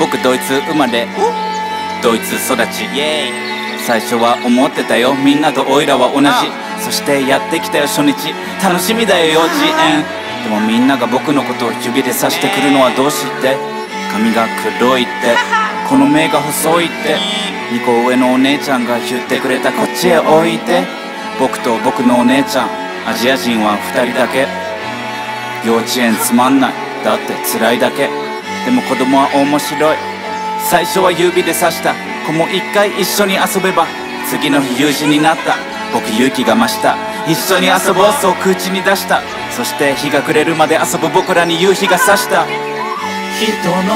僕ドイツ生まれ。ドイツ育ち。イエーイ。最初は思ってたよ。みんなとオイラは同じ。そしてやってきたよ初日。楽しみだよ幼稚園。でもみんなが僕のことを指で指してくるのはどうして？髪が黒いって。この目が細いって。2個上のお姉ちゃんが言ってくれたこっちへ置いて。僕と僕のお姉ちゃん。アジア人は2人だけ。幼稚園つまんない。だって辛いだけでも子供は面白い。最初は指で刺した。子も一回一緒に遊べば次の日友人になった。僕勇気が増した。一緒に遊ぼうそう口に出した。そして日が暮れるまで遊ぶ僕らに夕日が差した。人の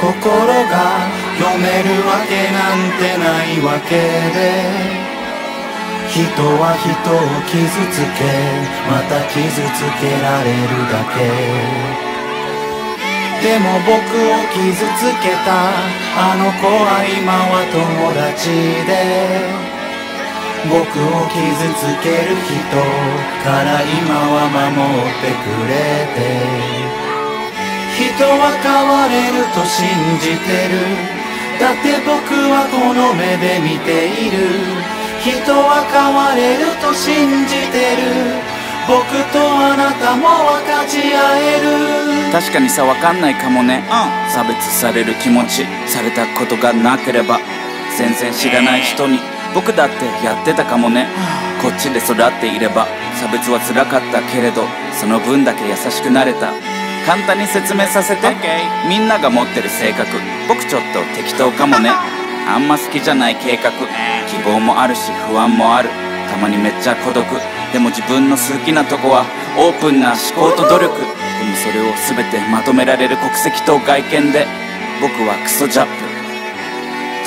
心が読めるわけなんてないわけで人は人を傷つけまた傷つけられるだけ。でも僕を傷つけた。あの子は今は友達で。僕を傷つける人から今は守ってくれて。人は変われると信じてる。だって僕はこの目で見ている。人は変われると信じてる。僕とあなたも分かち合える。確かにさ分かんないかもね、うん、差別される気持ちされたことがなければ全然知らない人に。僕だってやってたかもね。こっちで育っていれば差別は辛かったけれどその分だけ優しくなれた。簡単に説明させて、okay. みんなが持ってる性格。僕ちょっと適当かもね。あんま好きじゃない計画。希望もあるし不安もある。たまにめっちゃ孤独でも自分の好きなとこはオープンな思考と努力。でもそれを全てまとめられる国籍と外見で僕はクソジャップ。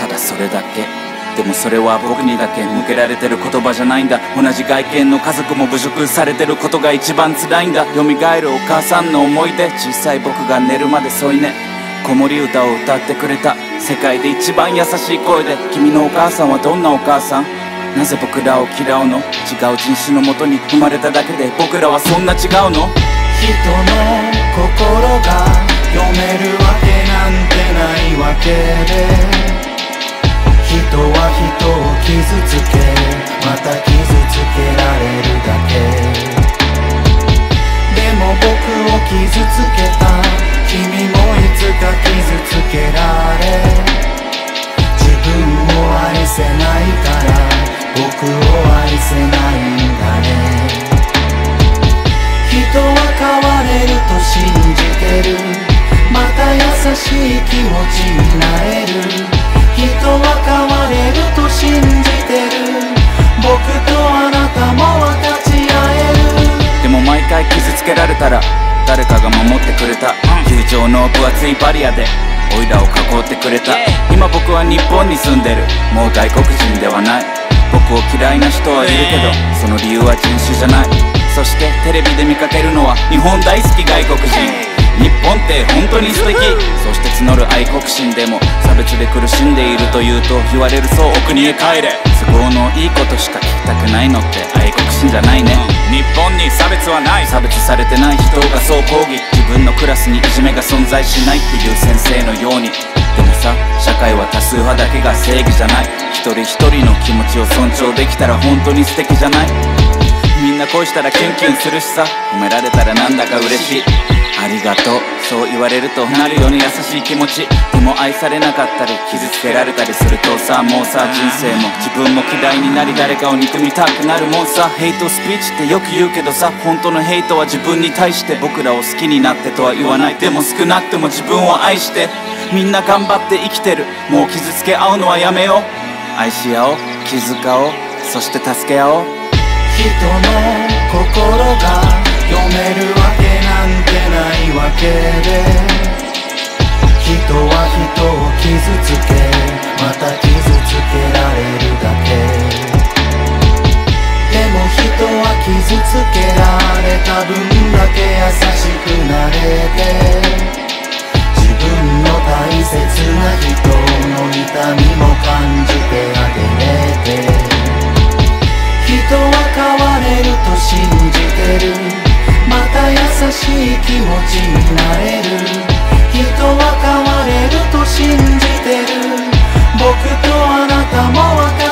ただそれだけ。でもそれは僕にだけ向けられてる言葉じゃないんだ。同じ外見の家族も侮辱されてることが一番辛いんだ。蘇るお母さんの思い出小さい僕が寝るまで添い寝。子守歌を歌ってくれた。世界で一番優しい声で君のお母さんはどんなお母さん？なぜ僕らを嫌うの？違う人種のもとに生まれただけで僕らはそんな違うの？人の心が読めるわけなんてないわけで人は人を傷つけまた傷つけられるだけ。でも僕を傷つけしい気持ちになれる人は変われると信じてる。僕とあなたも分かち合える。でも毎回傷つけられたら誰かが守ってくれた。友情の分厚いバリアでオイラを囲ってくれた。今僕は日本に住んでるもう外国人ではない。僕を嫌いな人はいるけどその理由は人種じゃない。そしてテレビで見かけるのは日本大好き外国人日本って本当に素敵。そして募る愛国心でも差別で苦しんでいるというと言われるそうお国へ帰れ。都合のいいことしか聞きたくないのって愛国心じゃないね、日本に差別はない。差別されてない人がそう抗議。自分のクラスにいじめが存在しないっていう先生のように。でもさ社会は多数派だけが正義じゃない。一人一人の気持ちを尊重できたら本当に素敵じゃない。みんな恋したらキュンキュンするしさ。褒められたらなんだか嬉しい。ありがとう。そう言われるとなるよね優しい気持ち。でも愛されなかったり傷つけられたりするとさもうさ人生も自分も嫌いになり誰かを憎みたくなるもんさ。ヘイトスピーチってよく言うけどさ本当のヘイトは自分に対して僕らを好きになってとは言わない。でも少なくても自分を愛してみんな頑張って生きてる。もう傷つけ合うのはやめよう。愛し合おう。気遣おう。そして助け合おう。人の心が読めるわけ。訳で人は人を傷つけまた傷つけられるだけ。でも人は傷つけられた分だけ優しくなれて自分の大切な人の痛みも感優しい気持ちになれる。人は変われると信じてる。僕とあなたも分かる。